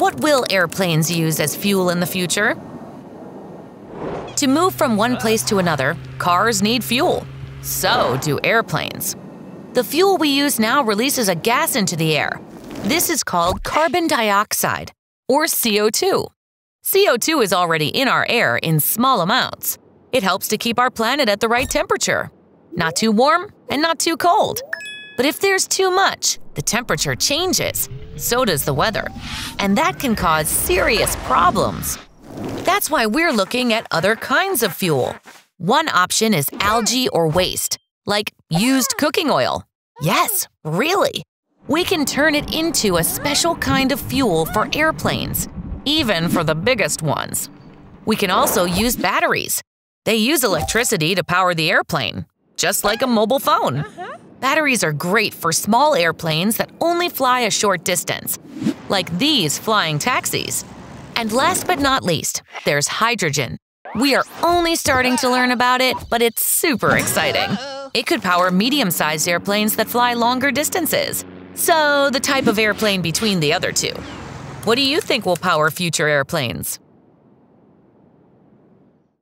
What will airplanes use as fuel in the future? To move from one place to another, cars need fuel. So do airplanes. The fuel we use now releases a gas into the air. This is called carbon dioxide, or CO2. CO2 is already in our air in small amounts. It helps to keep our planet at the right temperature. Not too warm and not too cold. But if there's too much, the temperature changes. So does the weather. And that can cause serious problems. That's why we're looking at other kinds of fuel. One option is algae or waste, like used cooking oil. Yes, really. We can turn it into a special kind of fuel for airplanes, even for the biggest ones. We can also use batteries. They use electricity to power the airplane, just like a mobile phone. Batteries are great for small airplanes that only fly a short distance, like these flying taxis. And last but not least, there's hydrogen. We are only starting to learn about it, but it's super exciting. It could power medium sized airplanes that fly longer distances. So, the type of airplane between the other two. What do you think will power future airplanes?